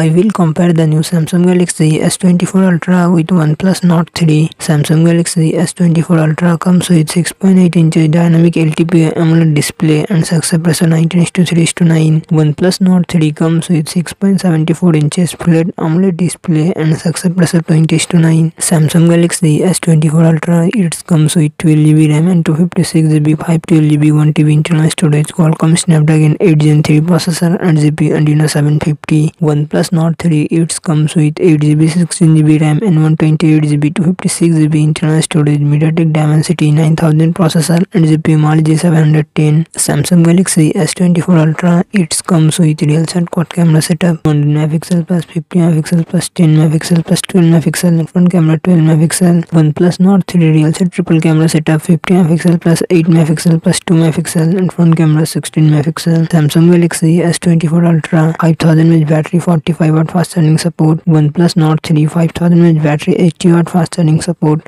I will compare the new Samsung Galaxy S24 Ultra with OnePlus Nord 3. Samsung Galaxy S24 Ultra comes with 6.8 inch dynamic LTP AMOLED display and success ratio 19:3:9. OnePlus Nord 3 comes with 6.74 inches flat AMOLED display and success ratio 20:9. Samsung Galaxy S24 Ultra it comes with 12GB RAM and 256GB 512GB 1TB internal storage Qualcomm Snapdragon 8 Gen 3 processor and GPU Adreno 750. OnePlus Nord 3 it comes with 8GB 16GB RAM and 128GB 256GB internal storage MediaTek Dimensity 9000 processor and GPU Mali G710 Samsung Galaxy S24 Ultra it comes with real set quad camera setup 100 megapixel plus 50 megapixel plus 10 megapixel plus 12 megapixel and front camera 12 megapixel OnePlus Nord 3 real set triple camera setup 50 megapixel plus 8 megapixel plus 2 megapixel and front camera 16 megapixel. Samsung Galaxy S24 Ultra 5000 mAh battery 45 watt fast charging support OnePlus Nord 3 5000 mAh battery 80 watt fast charging support